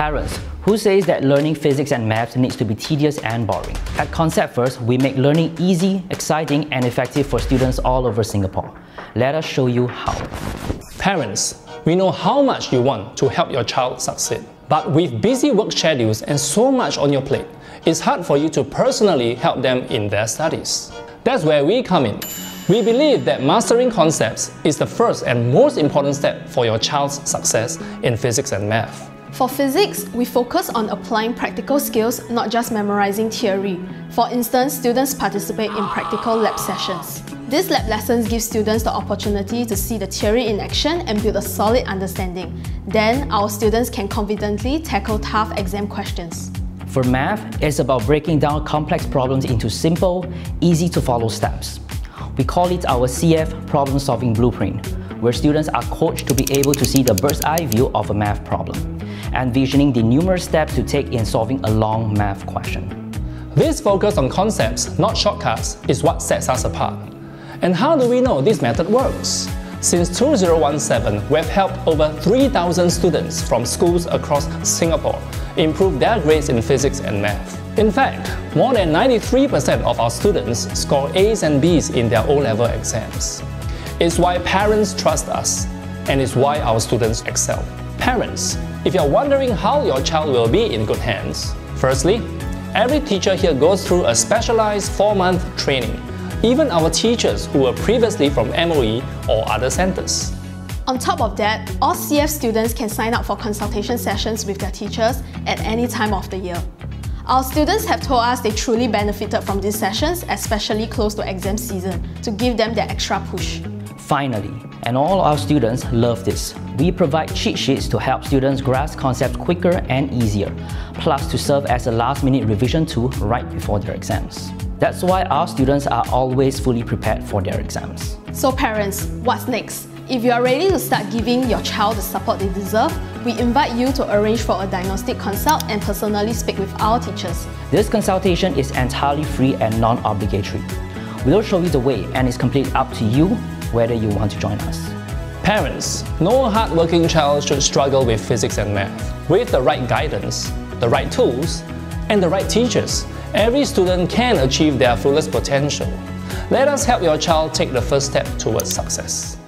Parents, who says that learning physics and maths needs to be tedious and boring? At Concept First, we make learning easy, exciting, and effective for students all over Singapore. Let us show you how. Parents, we know how much you want to help your child succeed. But with busy work schedules and so much on your plate, it's hard for you to personally help them in their studies. That's where we come in. We believe that mastering concepts is the first and most important step for your child's success in physics and math. For physics, we focus on applying practical skills, not just memorizing theory. For instance, students participate in practical lab sessions. These lab lessons give students the opportunity to see the theory in action and build a solid understanding. Then, our students can confidently tackle tough exam questions. For math, it's about breaking down complex problems into simple, easy to follow steps. We call it our CF problem solving blueprint, where students are coached to be able to see the bird's eye view of a math problem envisioning the numerous steps to take in solving a long math question. This focus on concepts, not shortcuts, is what sets us apart. And how do we know this method works? Since 2017, we've helped over 3,000 students from schools across Singapore improve their grades in physics and math. In fact, more than 93% of our students score A's and B's in their O-level exams. It's why parents trust us, and it's why our students excel. Parents, if you're wondering how your child will be in good hands, firstly, every teacher here goes through a specialized 4-month training, even our teachers who were previously from MOE or other centers. On top of that, all CF students can sign up for consultation sessions with their teachers at any time of the year. Our students have told us they truly benefited from these sessions, especially close to exam season, to give them that extra push. Finally, and all our students love this, we provide cheat sheets to help students grasp concepts quicker and easier, plus to serve as a last-minute revision tool right before their exams. That's why our students are always fully prepared for their exams. So parents, what's next? If you are ready to start giving your child the support they deserve, we invite you to arrange for a diagnostic consult and personally speak with our teachers. This consultation is entirely free and non-obligatory. We'll show you the way and it's completely up to you whether you want to join us. Parents, no hardworking child should struggle with physics and math. With the right guidance, the right tools, and the right teachers, every student can achieve their fullest potential. Let us help your child take the first step towards success.